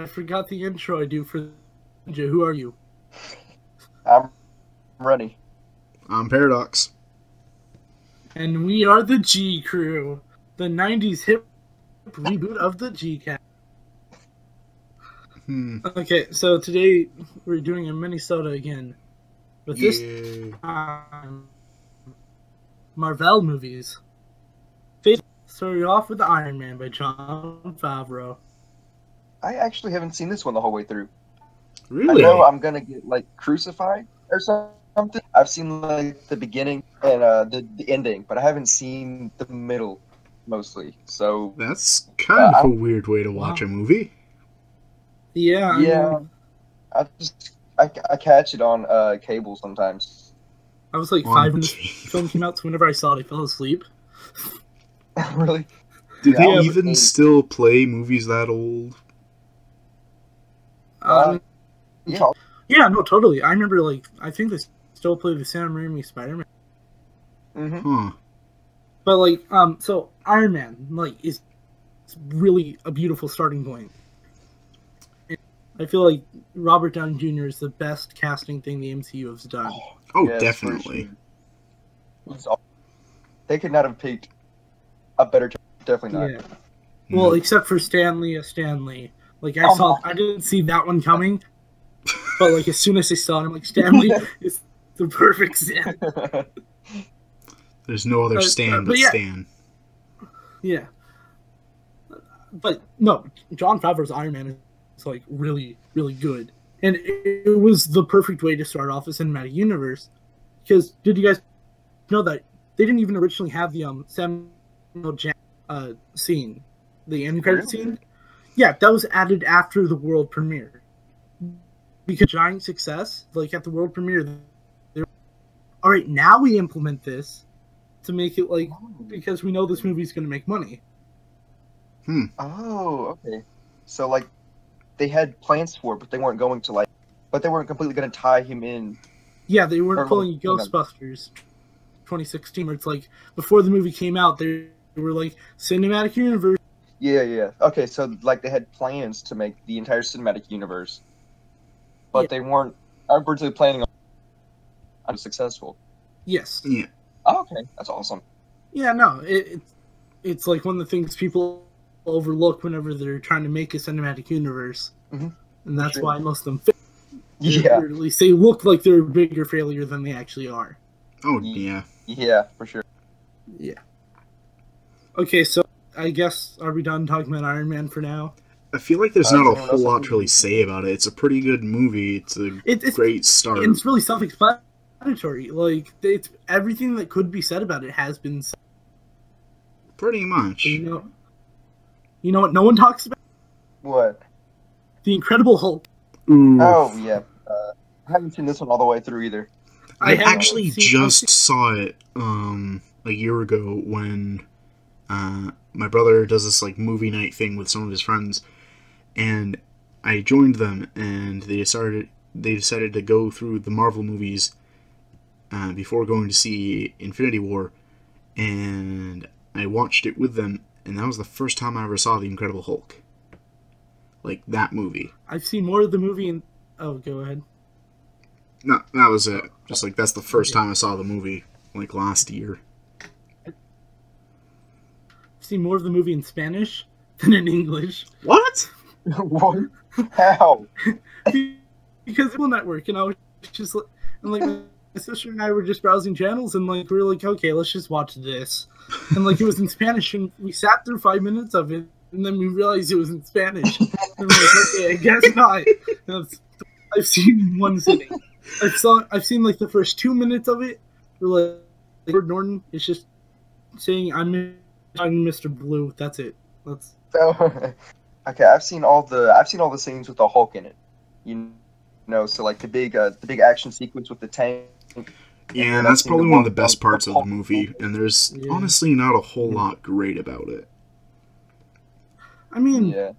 I forgot the intro I do for Ninja. Who are you? I'm ready. I'm Paradox. And we are the G Crew, the 90s hip reboot of the G Cast. Hmm. Okay, so today we're doing a Mini-soda again. But this Yay. time, Marvel movies. Fate- Starting off with Iron Man by Jon Favreau. I actually haven't seen this one the whole way through. Really? I know I'm gonna get like crucified or something. I've seen like the beginning and uh, the, the ending, but I haven't seen the middle mostly. So That's kind Uh, of a weird way to watch Wow. a movie. Yeah, I Yeah. mean, I just I, I catch it on uh, cable sometimes. I was like On five when the film came out, so whenever I saw it, I fell asleep. really? Did Yeah, they even still play movies that old? Uh, Um, Yeah. yeah, no, totally. I remember, like, I think they still play the Sam Raimi Spider Man. hmm Huh. But, like, um, so Iron Man, like, is is really a beautiful starting point. And I feel like Robert Downey Jr. is the best casting thing the MCU has done. Oh, Yes, definitely. sure. They could not have picked a better. choice. Definitely not. Yeah. Well, Hmm. except for Stan Lee, a Stan Lee. Like I Oh saw, my- I didn't see that one coming. But like as soon as I saw it, I'm like, Stan Lee is the perfect Stan. There's no other Uh, Stan but but yeah. Stan. Yeah. But no, Jon Favreau's Iron Man is like really, really good, and it, it was the perfect way to start off a cinematic universe. Because did you guys know that they didn't even originally have the um Samuel Jackson uh scene, the end credit Really? scene? Yeah, that was added after the world premiere. Because giant success, like at the world premiere, they're all right. Now we implement this to make it like because we know this movie's going to make money. Hmm. Oh, okay. So like, they had plans for it, but they weren't going to like, but they weren't completely going to tie him in. Yeah, they weren't pulling like. Ghostbusters 2016, where it's like before the movie came out, they were like cinematic universe. Yeah, yeah. Okay, so like they had plans to make the entire cinematic universe, but Yeah. they weren't originally planning on on successful. Yes. Yeah. Oh, okay, that's awesome. Yeah, no, it, it's it's like one of the things people overlook whenever they're trying to make a cinematic universe, Mhm. and that's Sure. why most of them fail. Yeah, Or at least they look like they're a bigger failure than they actually are. Oh, yeah. yeah, for sure. Yeah. Okay, so I guess are we done talking about Iron Man for now? I feel like there's Uh, not a whole lot to really say about it. It's a pretty good movie. It's a It, it's great start. and it's really self-explanatory. Like it's everything that could be said about it has been said. Pretty much. You know, you know what? No one talks about What? the Incredible Hulk. Ooh. Oh, yeah. Uh, I haven't seen this one all the way through either. I, haven't actually seen- just saw it um a year ago when uh my brother does this like movie night thing with some of his friends and I joined them and they decided they decided to go through the Marvel movies uh, before going to see Infinity War and I watched it with them and that was the first time I ever saw the Incredible Hulk. Like that movie. I've seen more of the movie. And oh, go ahead. No, that was it. Just like that's the first time I saw the movie like last year. I've more of the movie in Spanish than in English What? what? How? because Cable Network. You know, just like- and like my sister and I were just browsing channels and like we were like, okay, let's just watch this. And like it was in Spanish, and we sat through five minutes of it, and then we realized it was in Spanish. And we're like, okay, I guess not. I've seen one sitting. I've saw I've seen like the first two minutes of it. We're like Edward Norton is just saying, "I'm I'm Mr. Blue." That's it. That's So, okay, I've seen all the I've seen all the scenes with the Hulk in it. You know, so like the big uh, the big action sequence with the tank. Yeah, And that's probably the one of the best from- parts of the movie, and there's Yeah. honestly not a whole lot great about it. I mean, Yeah.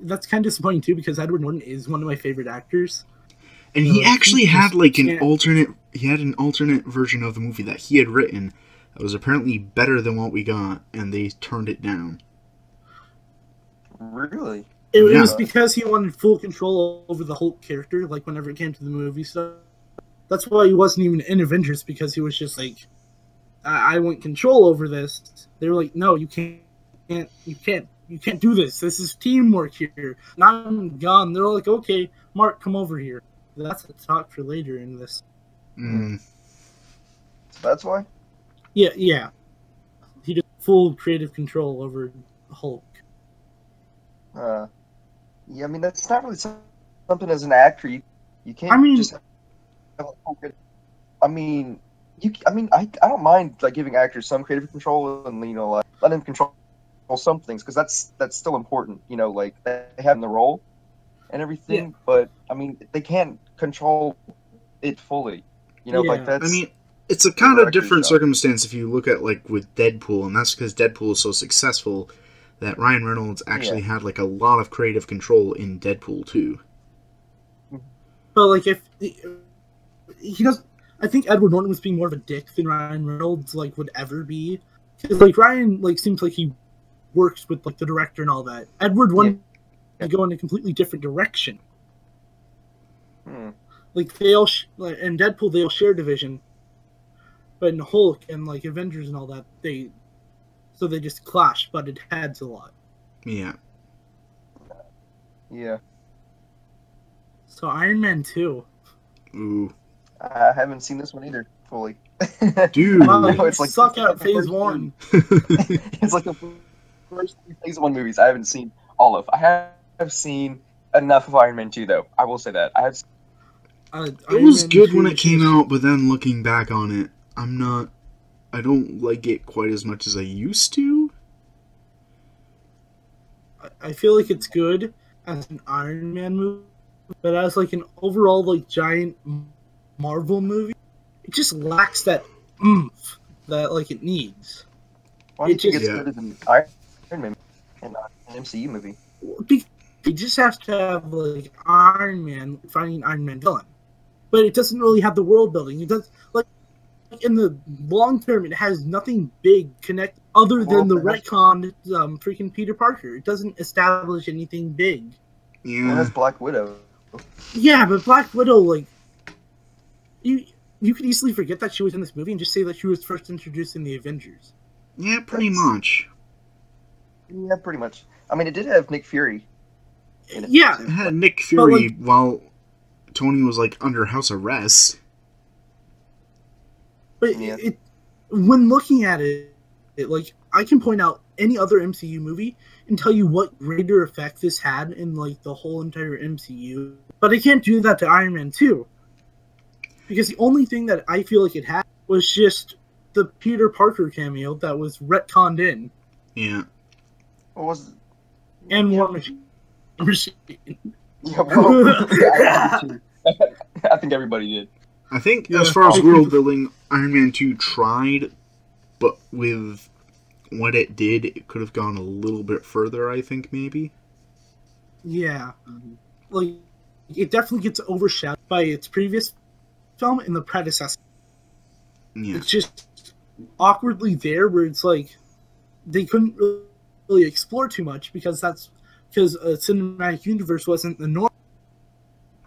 that's kind of disappointing too because Edward Norton is one of my favorite actors. And he No, he actually just had like an alternate he had an alternate version of the movie that he had written that was apparently better than what we got, and they turned it down. Really? It, it was because he wanted full control over the Hulk character, like whenever it came to the movie stuff. That's why he wasn't even in Avengers because he was just like, I, I want control over this. They were like, no, you can't, can't, you can't, you can't do this. This is teamwork here. Not even gun. They're like, okay, Mark, come over here. That's a talk for later in this. Mm, that's why. Yeah, yeah. He just full creative control over Hulk. Uh, yeah, I mean that's not really something as an actor you you can't I mean- just. Have a full I mean, you. I mean, I, I don't mind like giving actors some creative control and you know like let them control some things because that's that's still important. You know, like they have the role and everything, but I mean they can't control it fully. You know, Yeah. like that's. I mean, it's a kind of different job. circumstance if you look at like with Deadpool, and that's because Deadpool is so successful that Ryan Reynolds actually had like a lot of creative control in Deadpool too. But like if he does, I think Edward Norton was being more of a dick than Ryan Reynolds like would ever be. Because like Ryan like seems like he works with like the director and all that. Edward wanted Yeah. to go in a completely different direction. hmm. Like they all sh- like, in Deadpool they all share division, but in Hulk and like Avengers and all that they so they just clash, but it adds a lot. Yeah, yeah. So Iron Man two. ooh, I haven't seen this one either fully. dude. Wow, No, it's like- suck out phase one. it's like the first Phase One movies I haven't seen all of. I have seen enough of Iron Man Two, though. I will say that I have. Uh, it Iron was Man good when it came out, but then looking back on it, I'm not. I don't like it quite as much as I used to. I- I feel like it's good as an Iron Man movie, but as like an overall like giant Marvel movie, it just lacks that oomph that like it needs. Why do you It think just- it's Yeah. better than Iron Man and not an MCU movie? Be- You just have to have like Iron Man finding Iron Man villain, but it doesn't really have the world building. It does like in the long term, it has nothing big connect other than the Well, that's- retcon um, freaking Peter Parker. It doesn't establish anything big. Well, Yeah, that's Black Widow. Yeah, but Black Widow, like, you you could easily forget that she was in this movie and just say that she was first introduced in the Avengers. yeah, pretty That's- much. Yeah, pretty much. I mean, it did have Nick Fury. in it, Yeah. It had Nick Fury like- while Tony was like under house arrest. But Yeah. it when looking at it, it like I can point out any other MCU movie and tell you what greater effect this had in like the whole entire MCU. But I can't do that to Iron Man 2. Because the only thing that I feel like it had was just the Peter Parker cameo that was retconned in Yeah, What was? and War Machine. Machine. Yeah, well, yeah, I. I think everybody did. I think Yeah. as far as world building, Iron Man Two tried, but with what it did, it could have gone a little bit further. I think maybe. Yeah. Like, it definitely gets overshadowed by its previous film and the predecessor. Yeah, It's just awkwardly there where it's like they couldn't really explore too much because that's because a uh, cinematic universe wasn't the norm.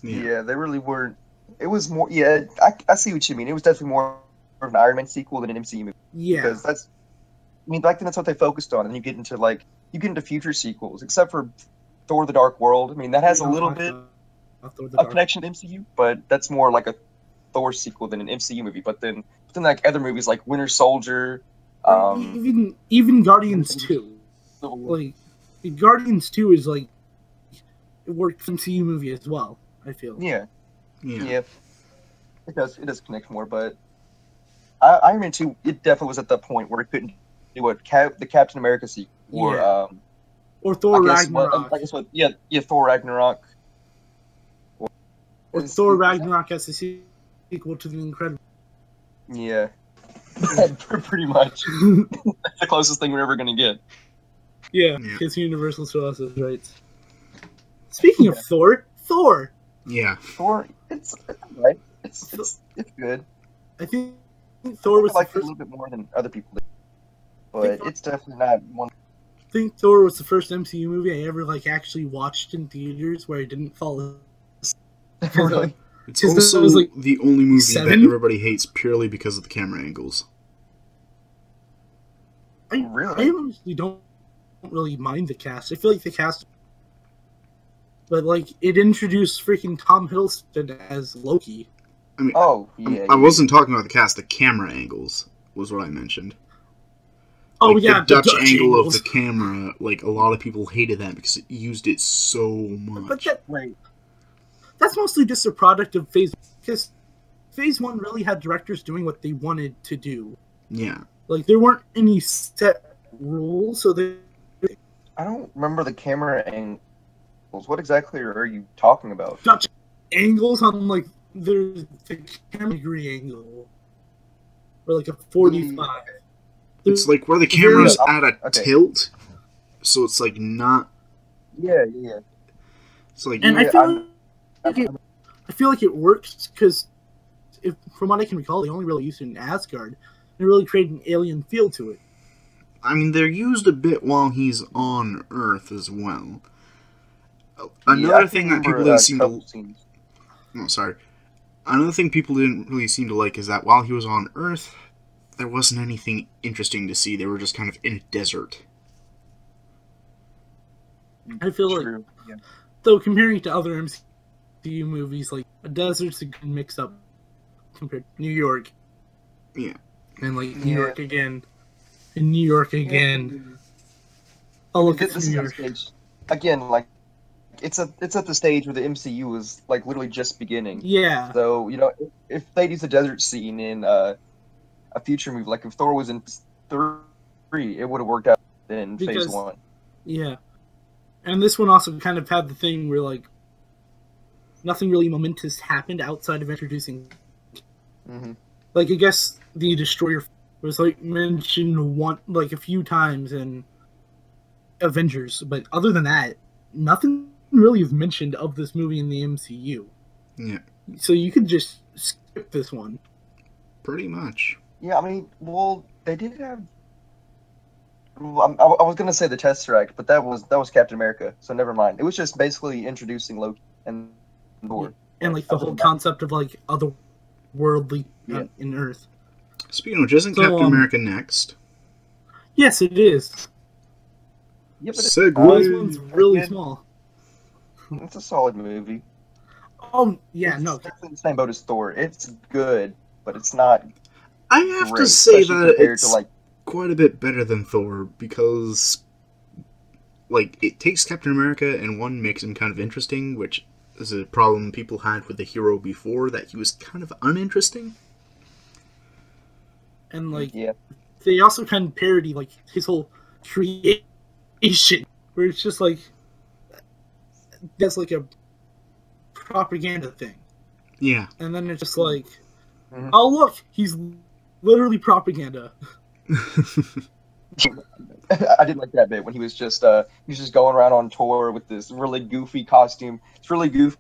Yeah. yeah, they really weren't. It was more. Yeah, I, I see what you mean. It was definitely more of an Iron Man sequel than an MCU movie Yeah. because that's. I mean, back then that's what they focused on, and you get into like you get into future sequels, except for Thor: The Dark World. I mean, that has a little bit a connection to MCU, but that's more like a Thor sequel than an MCU movie. But then, but then like other movies like Winter Soldier, um, even even Guardians two, like Guardians two is like it worked for MCU movie as well. I feel. yeah, yeah, yeah, it does it does connect more. But I, Iron Man two, it definitely was at that point where it couldn't do what Cap, the Captain America sequel or Yeah. um, Or Thor I guess what, Ragnarok. I guess what yeah yeah Thor Ragnarok. or Is- Thor is that- Ragnarok as a sequel to the Incredible. Yeah. Pretty much. That's the closest thing we're ever gonna get. Yeah, Yeah. because Universal still has those rights. Speaking of Thor, Thor. yeah. Thor, it's, it's right. It's, it's it's good. I think Thor was I like the it a little bit more than other people did, but it's definitely not one. I think Thor was the first MCU movie I ever like actually watched in theaters where I didn't fall. really? It's 'Cause this also was, like, the only movie seven? that everybody hates purely because of the camera angles. I, really, I Really? honestly don't really mind the cast. I feel like the cast, but like it introduced freaking Tom Hiddleston as Loki. I mean, oh yeah. I wasn't talking about the cast. The camera angles was what I mentioned. Oh Like, yeah, the Dutch, angle angles. of the camera. Like a lot of people hated that because it used it so But much. that, Right. that's mostly just a product of Phase because Phase One really had directors doing what they wanted to do. yeah, Like there weren't any set rules, so they I don't remember the camera angles. What exactly are you talking about? Dutch angles on like there's the camera degree angle, or like a forty-five. it's like where the Very- camera's at a Okay. tilt, so it's like not. Yeah, yeah. It's like And I Yeah, feel I'm- like it, I feel like it works because, if from what I can recall, they only really used it in Asgard. It really created an alien feel to it. I mean, they're used a bit while he's on Earth as well. Another Yeah, thing that people didn't seem to scenes. oh, sorry. Another thing people didn't really seem to like is that while he was on Earth, there wasn't anything interesting to see. They were just kind of in a desert. I feel like Yeah. though comparing to other MCU movies, like a desert's a good mix up compared to New York. Yeah. And like New Yeah. York again, and New York again. Oh look at this New York. the stage again. Like it's a it's at the stage where the MCU is like literally just beginning. Yeah, So you know, if, if they'd used a desert scene in uh, a future movie, like if Thor was in three, it would have worked out in Phase One. yeah. And this one also kind of had the thing where like nothing really momentous happened outside of introducing hmm like I guess the destroyer was like mentioned one like a few times in Avengers, but other than that, nothing really is mentioned of this movie in the MCU. Yeah, So you could just skip this one. pretty much. Yeah, I mean, well, they did have. well, I'm- I, I was gonna say the Tesseract, but that was that was Captain America, so never mind. It was just basically introducing Loki and Thor. And like the whole concept of like otherworldly uh, Yeah. in Earth. Speaking of which, isn't So, Captain um, America next? Yes, it is. Yeah, but it- This one's really Again. small. It's a solid movie. Oh yeah, It's no. definitely the same boat as Thor. It's good, but it's not I have great, to say that it's to like quite a bit better than Thor because, like, it takes Captain America and one makes him kind of interesting, which is a problem people had with the hero before that he was kind of uninteresting. And like yeah. they also kind of parody like his whole creation, where it's just like that's like a propaganda thing, Yeah. and then it's just like, Mhm. oh look, he's literally propaganda. I did like that bit when he was just uh he was just going around on tour with this really goofy costume. It's really goofy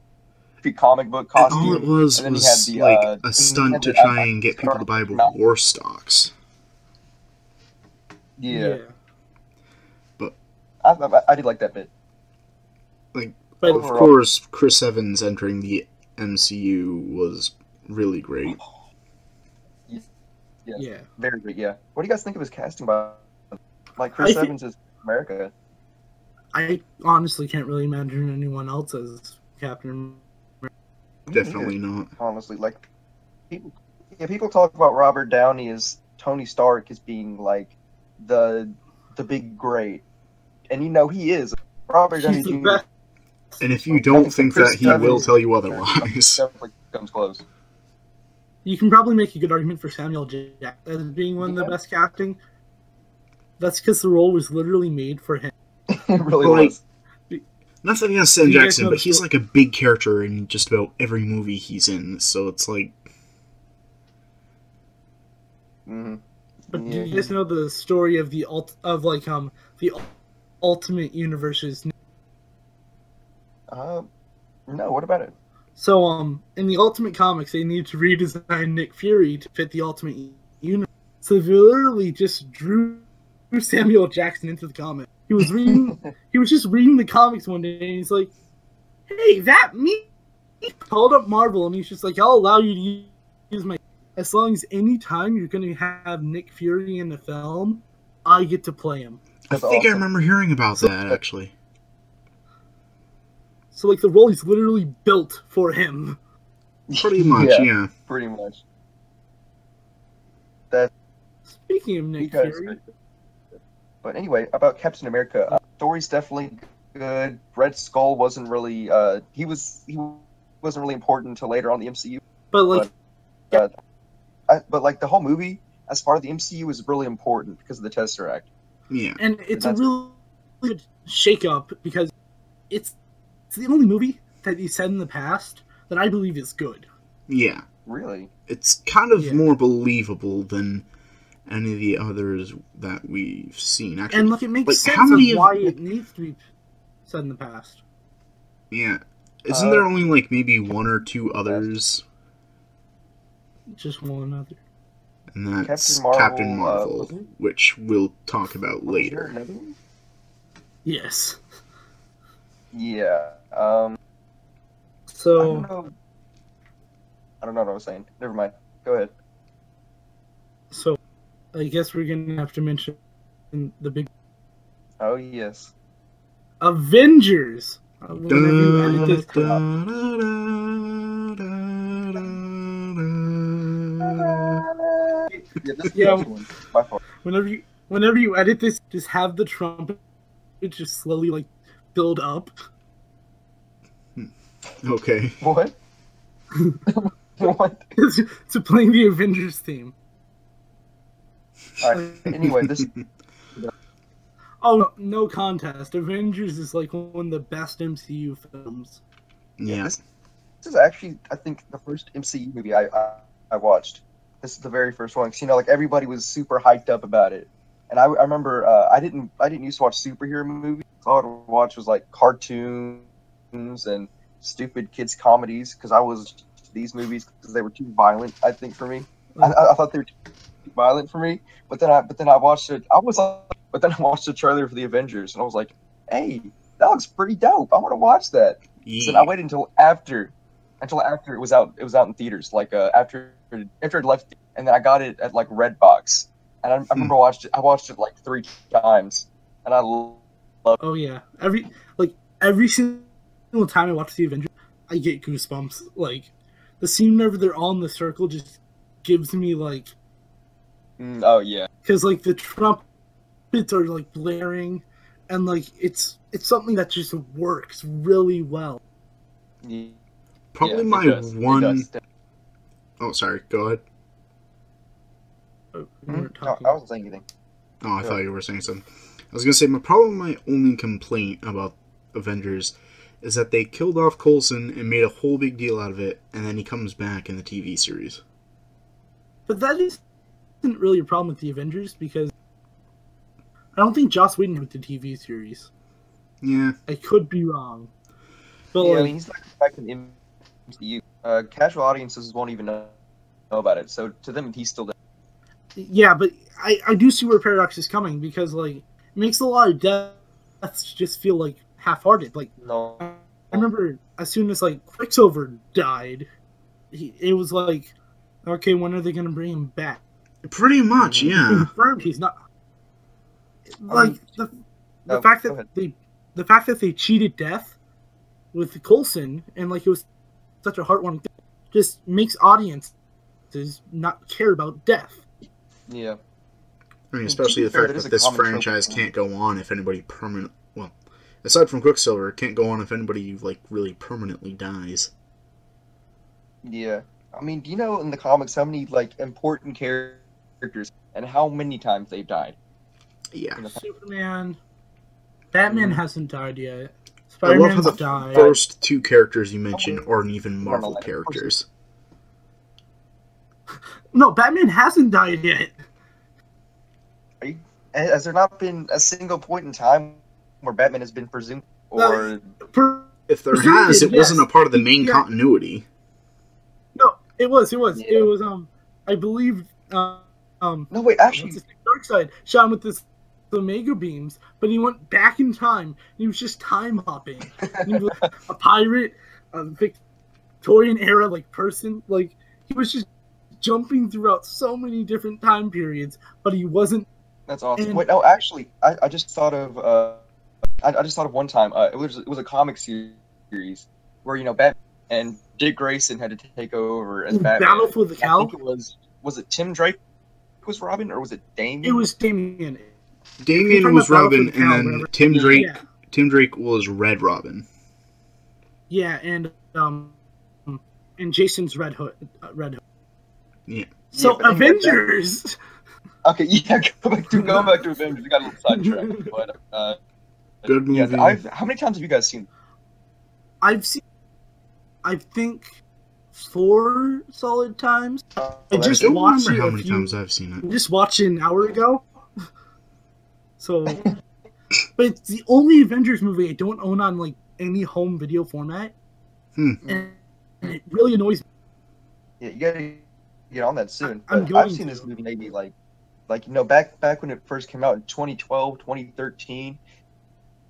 comic book And costume. all it was and was the, like uh, a stunt to try and get people to buy mouth. war stocks. Yeah, yeah. I, I, I did like that bit. But Of Overall- course, Chris Evans entering the MCU was really great. Yeah. yeah, Very good. Yeah. What do you guys think of his casting? By like Chris I thi- Evans is America. I honestly can't really imagine anyone else as Captain. Me Definitely not. honestly, like people, yeah, people talk about Robert Downey as Tony Stark as being like the the big great, and you know he is. Robert Downey He's the Jr. best. And if you don't think think Chris that, he will tell you otherwise. Definitely comes close. You can probably make a good argument for Samuel Jack as being one of the best casting. That's because the role was literally made for him. it really Like, was. Nothing against Sam Do you guys Jackson, but he's like a big character in just about every movie he's in. So it's like, hmm But do you guys know the story of the ult of like um the ul- Ultimate Universe's? Uh, no, what about it? So um in the Ultimate comics they need to redesign Nick Fury to fit the Ultimate Universe. So they literally just drew Samuel Jackson into the comic. He was reading. he was just reading the comics one day, and he's like, "Hey, that me." He called up Marvel, and he's just like, "I'll allow you to use my as long as any time you're going to have Nick Fury in the film, I get to play him." I That's think I remember hearing about So- that actually. So like the role is literally built for him. Pretty much, yeah, yeah. pretty much. That. Speaking of Nick Because- Fury, But anyway, about Captain America, uh, story's definitely good. Red Skull wasn't really uh he was he wasn't really important until later on the MCU. but like I, but like the whole movie as part of the MCU is really important because of the Tesseract. Yeah. and it's a That's- really good shake up because it's it's the only movie that he said in the past that I believe is good. Yeah. Really? It's kind of Yeah. more believable than any of the others that we've seen. Actually, And look, it makes Like, sense how many of of- why it needs to be said in the past. yeah. Isn't Uh, there only like maybe one or two others? Just one other. And that's Captain Marvel, Captain uh, Marvel, was it? which we'll talk about later. Yes. Yeah. Um I So don't know. I don't know what I was saying. Never mind. Go ahead. so I guess we're gonna have to mention the big Oh yes. Avengers. Whenever you Yeah, Yeah. the best one by far. whenever you whenever you edit this, just have the trumpet just slowly like build up. Hmm. Okay. What? what? to playing the Avengers theme. Alright. Anyway, this Oh, no, no contest. Avengers is like one of the best MCU films. Yeah. this, this is actually I think the first MCU movie I I, I watched. This is the very first one. Cause, you know, like everybody was super hyped up about it, and I, I remember uh, I didn't I didn't used to watch superhero movies. All I would watch was like cartoons and stupid kids comedies because I was these movies because they were too violent. I think for me, I, I I thought they were too violent for me. But then I but then I watched it. I was but then I watched the trailer for the Avengers and I was like, hey, that looks pretty dope. I want to watch that. So I waited until after, until after it was out. It was out in theaters, like uh, after after it left, and then I got it at like Redbox, and I, I remember watched it. I watched it like three times, and I love. Oh yeah, every like every single time I watch the Avengers, I get goosebumps. Like the scene whenever they're all in the circle just gives me like mm, oh yeah, because like the trumpets are like blaring, and like it's it's something that just works really well. Yeah, Probably it my does. It one does. oh sorry, go ahead. Oh, we Hmm? weren't No. I wasn't saying anything. Oh, I Yeah. thought you were saying something. I was gonna say my problem, my only complaint about Avengers is that they killed off Coulson and made a whole big deal out of it, and then he comes back in the TV series. But that isn't really a problem with the Avengers because I don't think Joss Whedon wrote the TV series. Yeah, I could be wrong. But yeah, I like, mean, he's not back in MCU. Uh, casual audiences won't even know, know about it. So to them, he's still. Yeah, but I, I do see where Paradox is coming because like it makes a lot of deaths just feel like half-hearted. Like No. I remember as soon as like Quicksilver died, he, it was like, okay, when are they gonna bring him back? pretty much. Yeah, Confirmed he's not. Um, like mean- the the Oh, fact that ahead. they the fact that they cheated death with Coulson and like it was such a heartwarming thing just makes audiences not care about death. Yeah. I mean, especially the fair, fact that this franchise can't go on if anybody permanent. Well, aside from Quicksilver, it can't go on if anybody like really permanently dies. Yeah. I mean, do you know in the comics how many like important characters and how many times they've died? Yeah, Superman, Batman Mhm. hasn't died yet. I love how the died. first two characters you mentioned aren't even Marvel like, of characters. No, Batman hasn't died yet. Has there not been a single point in time where Batman has been presumed or Per- If there Presumed, has, it yes. wasn't a part of the main Yeah. continuity. no, it was. It was. Yeah. It was. Um, I believe. Uh, um, no? Wait, actually, what's his name? Darkseid shot him with this the Omega beams, but he went back in time. He was just time hopping. He was a pirate, a Victorian era like person. Like he was just jumping throughout so many different time periods, but he wasn't. That's awesome. And- Wait, no, actually, I, I just thought of uh, I, I just thought of one time. Uh, it was it was a comic series where you know Batman and Dick Grayson had to take over as Batman. Battle for the I Cowl. it was was it Tim Drake was Robin or was it Damian? It was Damian. Damian was Robin, the and then whatever. Tim Drake. Yeah, Tim Drake was Red Robin. yeah, and um, and Jason's Red Hood. Uh, Red Hood. Yeah. So Yeah, but anyway, that- Avengers. Okay, yeah, go back to go back to Avengers. We got a little sidetracked, but uh, Good yeah. I've, how many times have you guys seen? I've seen. I think four solid times. Uh, I I just don't watched remember it how many few- times I've seen I it. just watched it an hour ago. So, but it's the only Avengers movie I don't own on like any home video format, Hmm. and, and it really annoys me. Yeah, you gotta get on that soon. I'm But going I've seen to. this movie maybe like, like you know, back back when it first came out in 2012, 2013,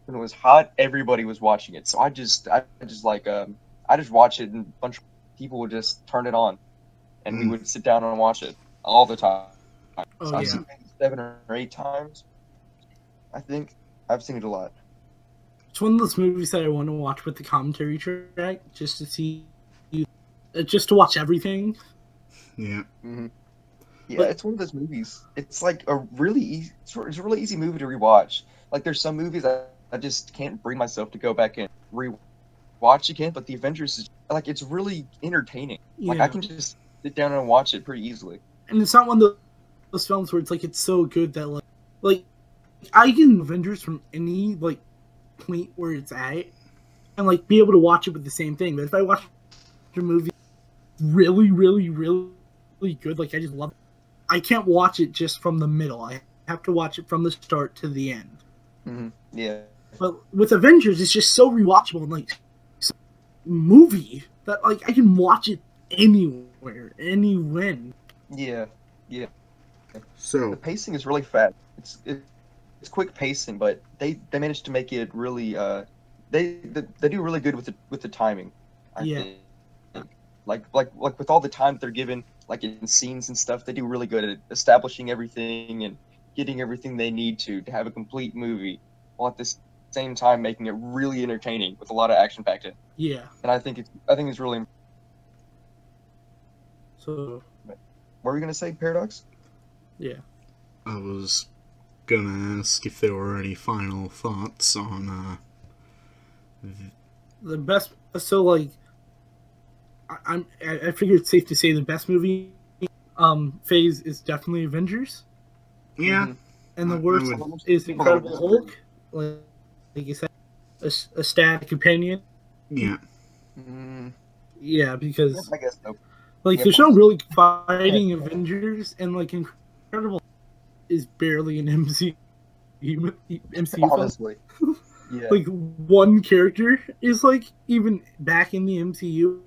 when it was hot, everybody was watching it. So I just, I just like, um, I just watch it, and a bunch of people would just turn it on, and we Mm. would sit down and watch it all the time. Oh so I've yeah, seen it seven or eight times. I think I've seen it a lot. it's one of those movies that I want to watch with the commentary track just to see, uh, just to watch everything. Yeah. hmm Yeah, But- it's one of those movies. It's like a really easy. It's a really easy movie to rewatch. Like there's some movies that I just can't bring myself to go back and rewatch again. But the Avengers is like it's really entertaining. Like I can just sit down and watch it pretty easily. and it's not one of those, those films where it's like it's so good that like like I can Avengers from any like point where it's at and like be able to watch it with the same thing. But if I watch a movie really, really, really, really good, like I just love it, I can't watch it just from the middle. I have to watch it from the start to the end. hmm Yeah, But with Avengers, it's just so rewatchable and like so movie that like I can watch it anywhere, any when. yeah. The So the pacing is really fast. It's it, it's quick pacing, but they they managed to make it really. Uh, they they, they do really good with the with the timing. I Yeah. think. Like like like with all the time that they're given, like in scenes and stuff, they do really good at establishing everything and getting everything they need to to have a complete movie, while at the same time making it really entertaining with a lot of action packed in. Yeah. And I think it's I think it's really. So What were you gonna say, Paradox? yeah. I was gonna ask if there were any final thoughts on uh the best so like I, i'm I, I figure it's safe to say the best movie um phase is definitely avengers Yeah. Mhm. and the I- I worst would- is incredible hulk like, like you said a, a static companion Yeah. Mm, yeah because I guess so. like Yeah, there's no really fighting avengers and like incredible is barely an mcu mcu film. Honestly. Yeah. like one character is like even back in the MCU,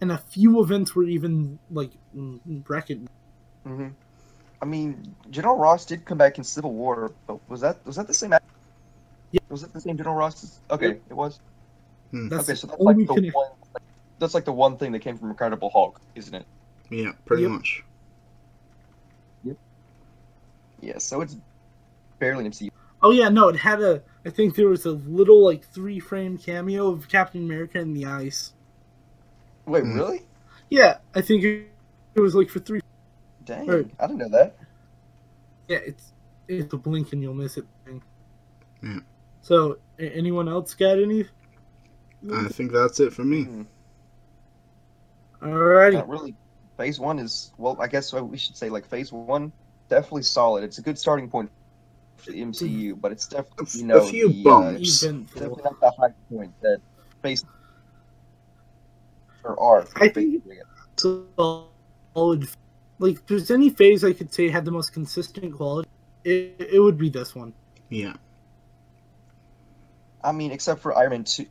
and a few events were even like recognized. hmm I mean, General Ross did come back in Civil War, but was that was that the same? Yeah. Was that the same General Ross? Okay, Yep. it was. That's okay, so that's like the connection. one. That's like the one thing that came from Incredible Hulk, isn't it? Yeah, pretty Yep. much. Yep. Yeah. So it's barely an MCU. Oh yeah, no, it had a. I think there was a little like three frame cameo of Captain America in the ice. Wait, Mm. really? Yeah, I think it, it was like for three. Dang, Right. I didn't know that. Yeah, it's it's a blink and you'll miss it thing. Yeah. So, a- anyone else got any? I think that's it for me. Hmm, Alrighty. Not really. Phase one is well. I guess we should say like Phase one definitely solid. It's a good starting point for the MCU, but it's definitely you know a few the, uh, bumps. Eventful. definitely not the high point that Phase or are. I think- solid. Like, if there's any phase I could say had the most consistent quality, it, it would be this one. yeah. I mean, except for Iron Man two.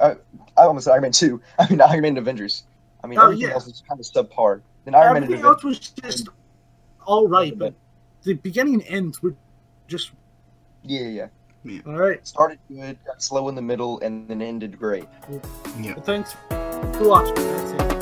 I, I almost said Iron Man two. I mean Iron Man and Avengers. I mean Oh, everything yeah. else is kind of subpar. Then Iron Man and Everything else Avengers. was just all right, but the beginning and ends were just Yeah, yeah. all right. Started good, got slow in the middle, and then ended great. Yeah. Well, thanks watching. That's it.